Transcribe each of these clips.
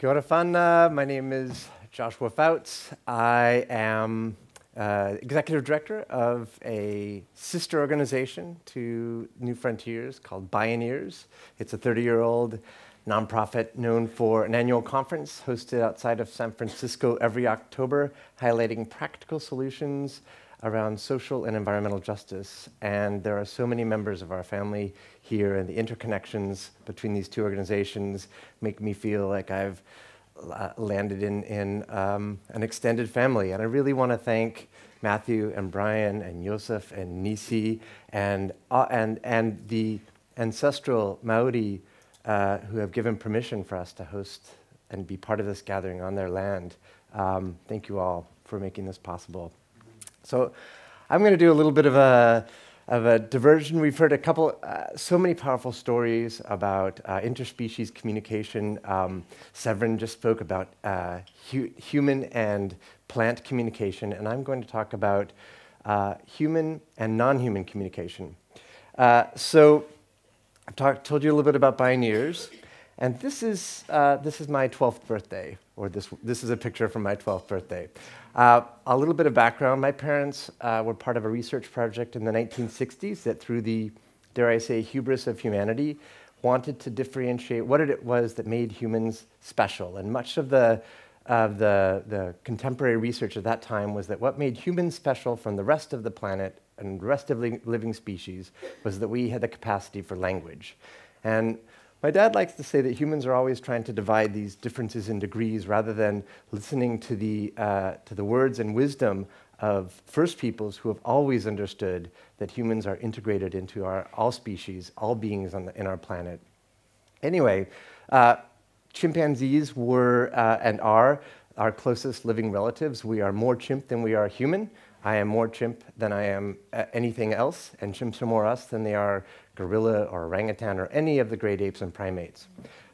Kia ora. My name is Joshua Fouts. I am uh, executive director of a sister organization to New Frontiers called Bioneers. It's a 30 year old nonprofit known for an annual conference hosted outside of San Francisco every October, highlighting practical solutions around social and environmental justice. And there are so many members of our family here, and the interconnections between these two organizations make me feel like I've uh, landed in, in um, an extended family. And I really want to thank Matthew and Brian and Joseph and Nisi and, uh, and, and the ancestral Maori uh, who have given permission for us to host and be part of this gathering on their land. Um, thank you all for making this possible. So I'm going to do a little bit of a, of a diversion. We've heard a couple, uh, so many powerful stories about uh, interspecies communication. Um, Severin just spoke about uh, hu human and plant communication, and I'm going to talk about uh, human and non-human communication. Uh, so I've talk, told you a little bit about Bioneers, and this is, uh, this is my 12th birthday, or this, this is a picture from my 12th birthday. Uh, a little bit of background. My parents uh, were part of a research project in the 1960s that, through the, dare I say, hubris of humanity, wanted to differentiate what it was that made humans special. And much of the, of the, the contemporary research at that time was that what made humans special from the rest of the planet and the rest of li living species was that we had the capacity for language. And my dad likes to say that humans are always trying to divide these differences in degrees rather than listening to the, uh, to the words and wisdom of first peoples who have always understood that humans are integrated into our, all species, all beings the, in our planet. Anyway, uh, chimpanzees were uh, and are our closest living relatives. We are more chimp than we are human. I am more chimp than I am uh, anything else, and chimps are more us than they are gorilla or orangutan or any of the great apes and primates.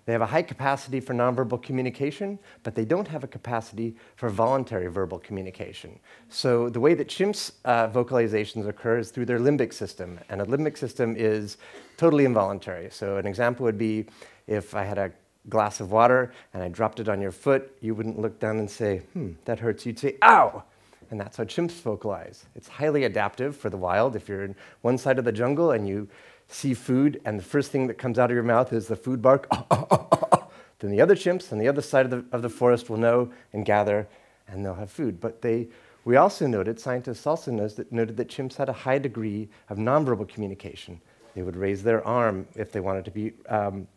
They have a high capacity for nonverbal communication, but they don't have a capacity for voluntary verbal communication. So the way that chimps' uh, vocalizations occur is through their limbic system, and a limbic system is totally involuntary. So an example would be if I had a glass of water and I dropped it on your foot, you wouldn't look down and say, hmm, that hurts. You'd say, ow! And that's how chimps vocalize. It's highly adaptive for the wild. If you're in one side of the jungle and you see food, and the first thing that comes out of your mouth is the food bark, then the other chimps on the other side of the, of the forest will know and gather, and they'll have food. But they, we also noted, scientists also that, noted that chimps had a high degree of nonverbal communication. They would raise their arm if they wanted to be um,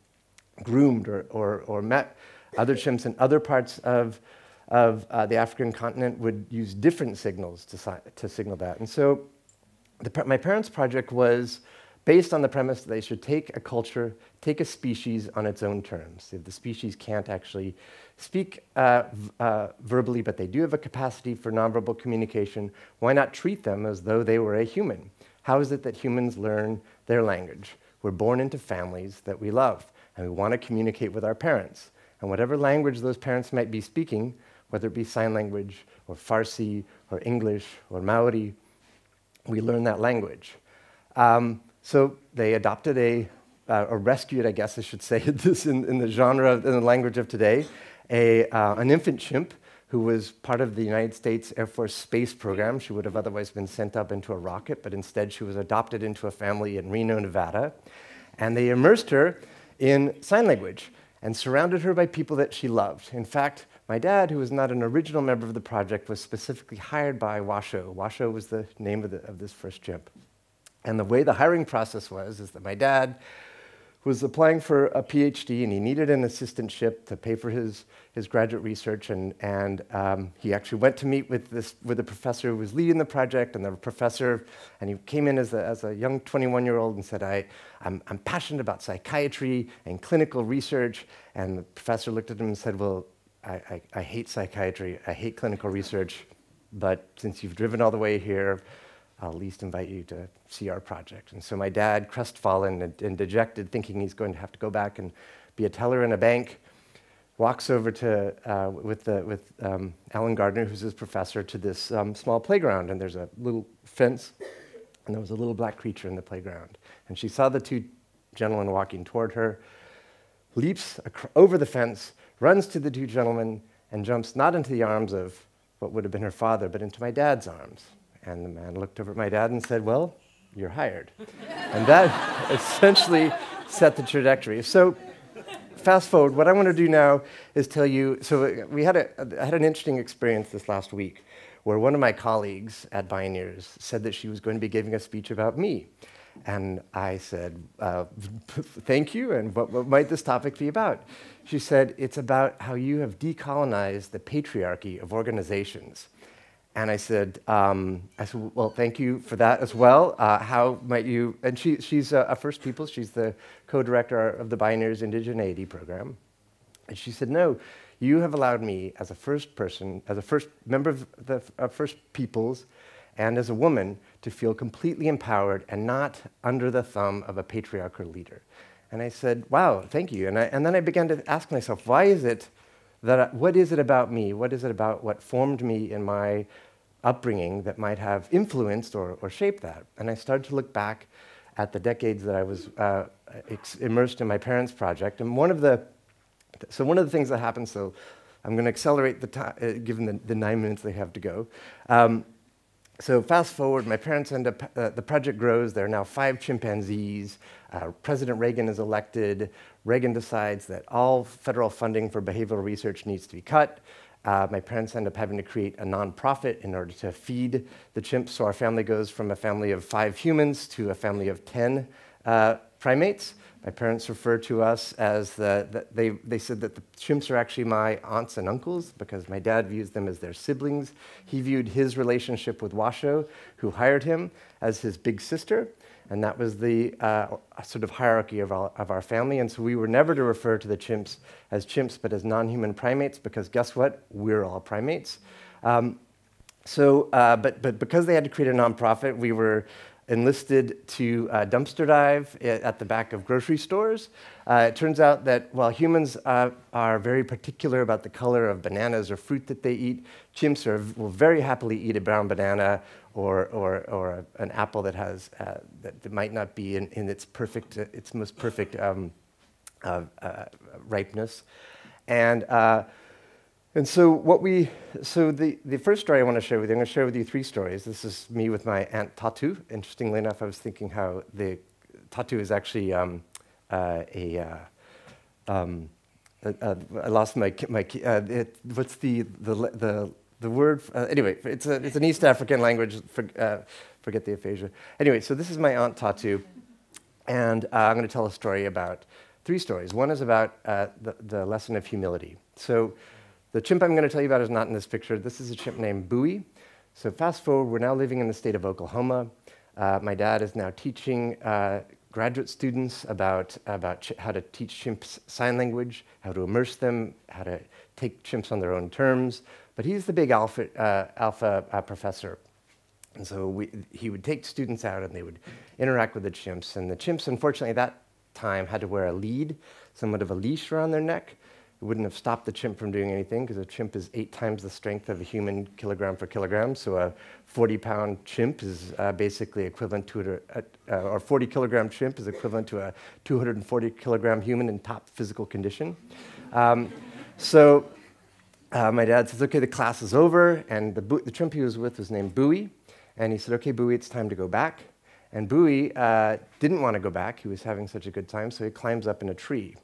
groomed or, or, or met. Other chimps in other parts of of uh, the African continent would use different signals to, to signal that. And so the, my parents' project was based on the premise that they should take a culture, take a species on its own terms. If the species can't actually speak uh, uh, verbally, but they do have a capacity for nonverbal communication, why not treat them as though they were a human? How is it that humans learn their language? We're born into families that we love, and we want to communicate with our parents. And whatever language those parents might be speaking, whether it be sign language or Farsi or English or Maori, we learn that language. Um, so they adopted a, uh, or rescued, I guess I should say, this in, in, the genre, of, in the language of today, a, uh, an infant chimp who was part of the United States Air Force space program. She would have otherwise been sent up into a rocket, but instead she was adopted into a family in Reno, Nevada. And they immersed her in sign language and surrounded her by people that she loved. In fact, my dad, who was not an original member of the project, was specifically hired by Washoe. Washoe was the name of, the, of this first chimp. And the way the hiring process was is that my dad was applying for a PhD and he needed an assistantship to pay for his, his graduate research. And, and um, he actually went to meet with, this, with the professor who was leading the project and the professor, and he came in as a, as a young 21 year old and said, I, I'm, I'm passionate about psychiatry and clinical research. And the professor looked at him and said, Well, I, I, hate psychiatry, I hate clinical research, but since you've driven all the way here, I'll at least invite you to see our project. And so my dad, crestfallen and, and dejected, thinking he's going to have to go back and be a teller in a bank, walks over to, uh, with, the, with um, Allen Gardner, who's his professor, to this um, small playground. And there's a little fence, and there was a little black creature in the playground. And she saw the two gentlemen walking toward her, leaps over the fence, runs to the two gentlemen, and jumps not into the arms of what would have been her father, but into my dad's arms. And the man looked over at my dad and said, Well, you're hired. and that essentially set the trajectory. So, fast forward, what I want to do now is tell you so, we had, a, I had an interesting experience this last week where one of my colleagues at Bioneers said that she was going to be giving a speech about me. And I said, uh, Thank you, and what, what might this topic be about? She said, It's about how you have decolonized the patriarchy of organizations. And I said, um, I said, well, thank you for that as well. Uh, how might you? And she, she's a, a, First Peoples. She's the co-director of the Bioneers Indigeneity program. And she said, no, you have allowed me as a first person, as a first member of the uh, First Peoples, and as a woman to feel completely empowered and not under the thumb of a patriarchal leader. And I said, wow, thank you. And, I, and then I began to ask myself, why is it that, I, what is it about me? What is it about what formed me in my upbringing that might have influenced or, or shaped that? And I started to look back at the decades that I was uh, immersed in my parents' project. And one of the, so one of the things that happened, so I'm going to accelerate the time, uh, given the, the, nine minutes they have to go. Um, so fast forward, my parents end up, uh, the project grows. There are now five chimpanzees. Uh, President Reagan is elected. Reagan decides that all federal funding for behavioral research needs to be cut. Uh, my parents end up having to create a nonprofit in order to feed the chimps. So our family goes from a family of five humans to a family of 10 uh, primates. My parents refer to us as the, the, they, they said that the chimps are actually my aunts and uncles because my dad views them as their siblings. He viewed his relationship with Washoe, who hired him, as his big sister. And that was the uh, sort of hierarchy of our, of our family. And so we were never to refer to the chimps as chimps, but as non human primates, because guess what? We're all primates. Um, so, uh, but, but because they had to create a nonprofit, we were enlisted to uh, dumpster dive at the back of grocery stores. Uh, it turns out that while humans uh, are very particular about the color of bananas or fruit that they eat, chimps are, will very happily eat a brown banana or, or, or a, an apple that, has, uh, that, that, might not be in, in its, perfect, uh, its most perfect um, uh, ripeness. And and so what we, so the, the first story I want to share with you, I'm going to share with you three stories. This is me with my aunt Tatu. Interestingly enough, I was thinking how the Tatu is actually um, uh, a, uh, um, uh, uh I lost my, my uh, it, what's the, the, the, the word? Uh, anyway, it's, a, it's an East African language, for, forget the aphasia. Anyway, so this is my aunt Tatu, and I'm going to tell a story about, three stories. One is about the, the lesson of humility. So the chimp I'm going to tell you about is not in this picture. This is a chimp named Bowie. So fast forward, we're now living in the state of Oklahoma. Uh, my dad is now teaching uh, graduate students about, about how to teach chimps sign language, how to immerse them, how to take chimps on their own terms. But he's the big alpha, uh, alpha uh, professor. And so we, he would take students out and they would interact with the chimps. And the chimps, unfortunately, at that time had to wear a lead, somewhat of a leash around their neck. It wouldn't have stopped the chimp from doing anything because a chimp is eight times the strength of a human kilogram for kilogram. So a 40 pound chimp is uh, basically equivalent to a, uh, or 40 kilogram chimp is equivalent to a 240 kilogram human in top physical condition. Um, so uh, my dad says, okay, the class is over. And the, the chimp he was with was named Bowie. And he said, okay, Bowie, it's time to go back. And Bowie uh, didn't want to go back. He was having such a good time, so he climbs up in a tree.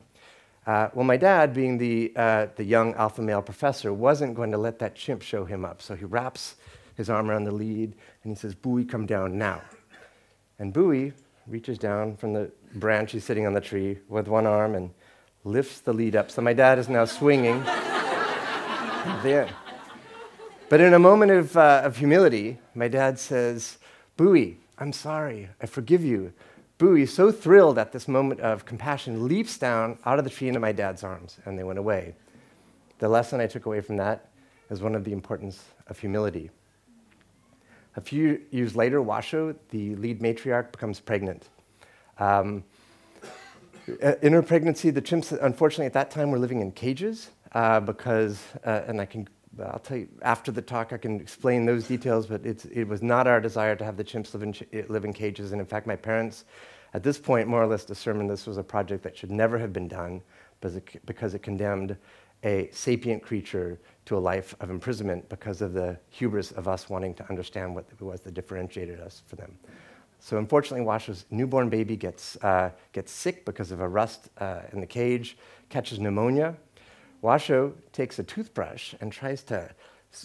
Uh, well, my dad, being the, uh, the young alpha male professor, wasn't going to let that chimp show him up. So he wraps his arm around the lead and he says, Bowie, come down now. And Bowie reaches down from the branch he's sitting on the tree with one arm and lifts the lead up. So my dad is now swinging there. But in a moment of, uh, of humility, my dad says, Bowie, I'm sorry. I forgive you. Bowie, so thrilled at this moment of compassion, leaps down out of the tree into my dad's arms, and they went away. The lesson I took away from that is one of the importance of humility. A few years later, Washoe, the lead matriarch, becomes pregnant. Um, in her pregnancy, the chimps, unfortunately, at that time were living in cages uh, because, uh, and I can, I'll tell you after the talk, I can explain those details, but it was not our desire to have the chimps live in, live in cages. And in fact, my parents at this point, more or less determined this was a project that should never have been done because it, because it condemned a sapient creature to a life of imprisonment because of the hubris of us wanting to understand what it was that differentiated us from them. So unfortunately, Washoe's newborn baby gets, uh, gets sick because of a rust uh, in the cage, catches pneumonia. Washoe takes a toothbrush and tries to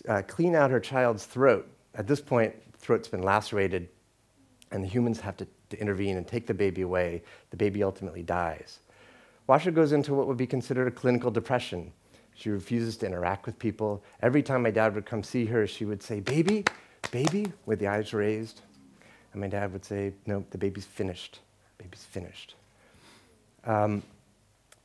uh, clean out her child's throat. At this point, the throat's been lacerated, and the humans have to, to intervene and take the baby away. The baby ultimately dies. Washoe goes into what would be considered a clinical depression. She refuses to interact with people. Every time my dad would come see her, she would say, Baby, baby, with the eyes raised. And my dad would say, No, the baby's finished. Baby's finished. Um,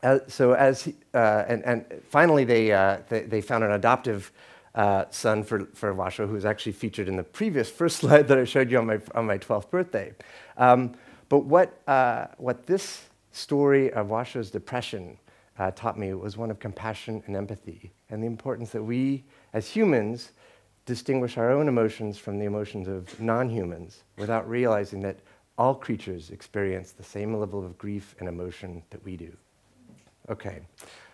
uh, so as uh, and, and, finally they, uh, they, they, found an adoptive uh, son for, for Washoe, who was actually featured in the previous first slide that I showed you on my, on my 12th birthday. Um, but what, uh, what this story of Washoe's depression uh, taught me was one of compassion and empathy, and the importance that we, as humans, distinguish our own emotions from the emotions of non humans without realizing that all creatures experience the same level of grief and emotion that we do. Okay,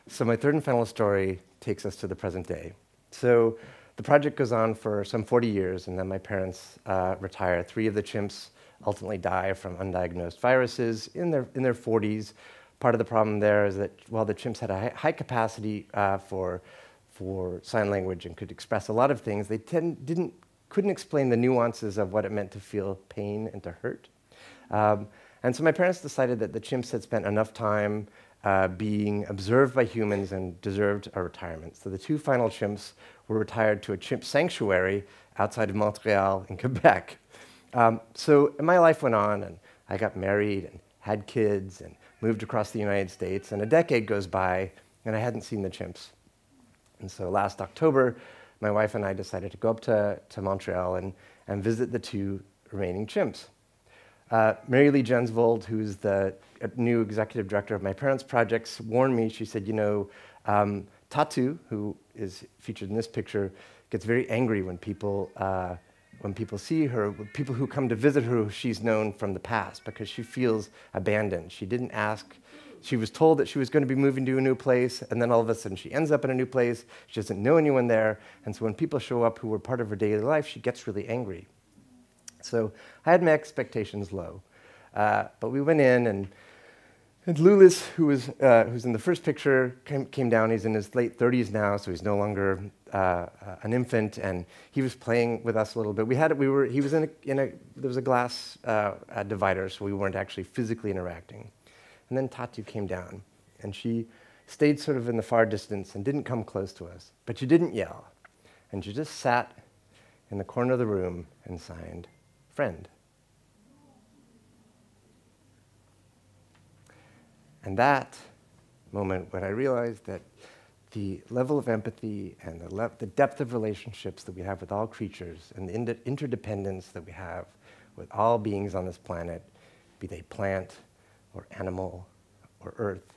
so my third and final story takes us to the present day. So the project goes on for some 40 years, and then my parents uh, retire. Three of the chimps ultimately die from undiagnosed viruses in their, in their 40s part of the problem there is that while the chimps had a high capacity uh, for, for sign language and could express a lot of things, they tend, didn't, couldn't explain the nuances of what it meant to feel pain and to hurt. Um, and so my parents decided that the chimps had spent enough time uh, being observed by humans and deserved a retirement. So the two final chimps were retired to a chimp sanctuary outside of Montreal in Quebec. Um, so my life went on, and I got married and had kids and moved across the United States, and a decade goes by, and I hadn't seen the chimps. And so last October, my wife and I decided to go up to, to Montreal and, and visit the two remaining chimps. Uh, Mary Lee Jensvold, who's the uh, new executive director of my parents' projects, warned me. She said, You know, um, Tatu, who is featured in this picture, gets very angry when people uh, when people see her, people who come to visit her, who she's known from the past because she feels abandoned. She didn't ask. She was told that she was going to be moving to a new place, and then all of a sudden she ends up in a new place. She doesn't know anyone there. And so when people show up who were part of her daily life, she gets really angry. So I had my expectations low. Uh, but we went in, and and Loulis, who was, uh, who's in the first picture, came, came, down. He's in his late 30s now, so he's no longer uh, uh, an infant, and he was playing with us a little bit. We had, we were, he was in a, in a there was a glass uh, divider, so we weren't actually physically interacting. And then Tatu came down, and she stayed sort of in the far distance and didn't come close to us, but she didn't yell. And she just sat in the corner of the room and signed, friend. And that moment when I realized that the level of empathy and the, the, depth of relationships that we have with all creatures and the inter- interdependence that we have with all beings on this planet, be they plant or animal or earth,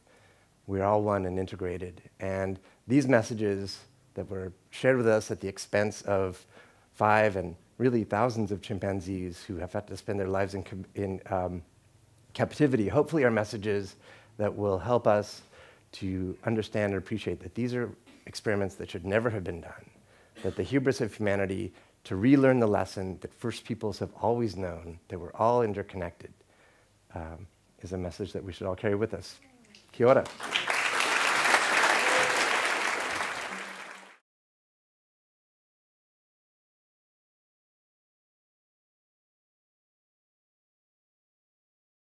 we're all one and integrated. And these messages that were shared with us at the expense of five and really thousands of chimpanzees who have had to spend their lives in, in um, captivity, hopefully, are messages that will help us to understand and appreciate that these are experiments that should never have been done, that the hubris of humanity to relearn the lesson that first peoples have always known, that we're all interconnected, um, is a message that we should all carry with us. Kia ora.